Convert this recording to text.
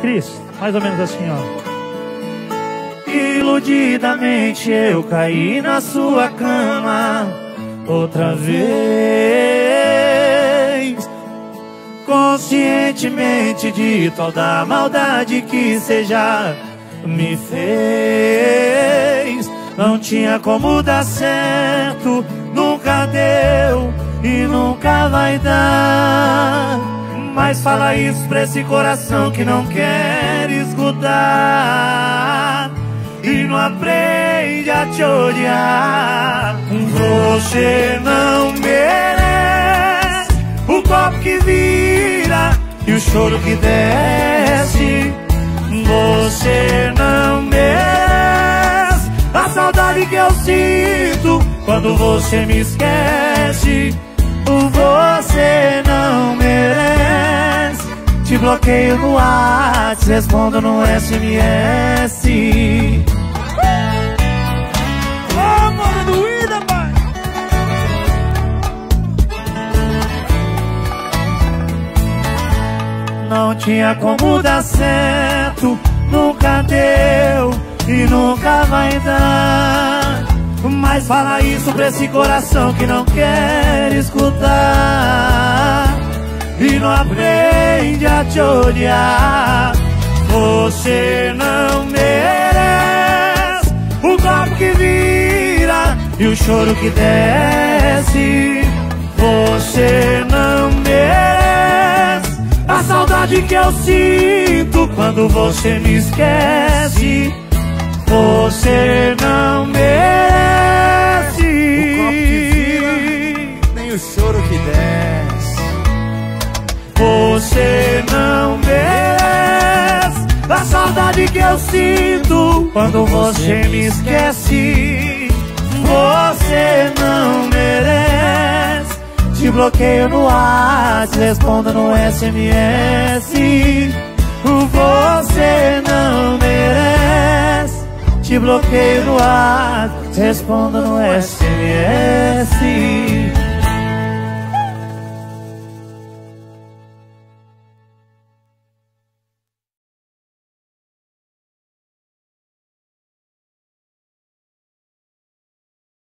Cris, mais ou menos assim, ó. Iludidamente eu caí na sua cama outra vez. Conscientemente de toda a maldade que seja me fez. Não tinha como dar certo, nunca deu e nunca vai dar. Mas fala isso pra esse coração que não quer escutar e não aprende a te odiar. Você não merece o copo que vira e o choro que desce. Você não merece a saudade que eu sinto quando você me esquece. Você não merece. Bloqueio no WhatsApp, respondo no SMS. Ô, mano, doída, pai! Não tinha como dar certo, nunca deu e nunca vai dar. Mas fala isso pra esse coração que não quer escutar e não aprende a te olhar. Você não merece o copo que vira e o choro que desce. Você não merece a saudade que eu sinto quando você me esquece. Você não Você não merece a saudade que eu sinto quando você me esquece. Você não merece. Te bloqueio no WhatsApp, responda no SMS. Você não merece. Te bloqueio no WhatsApp, responda no SMS.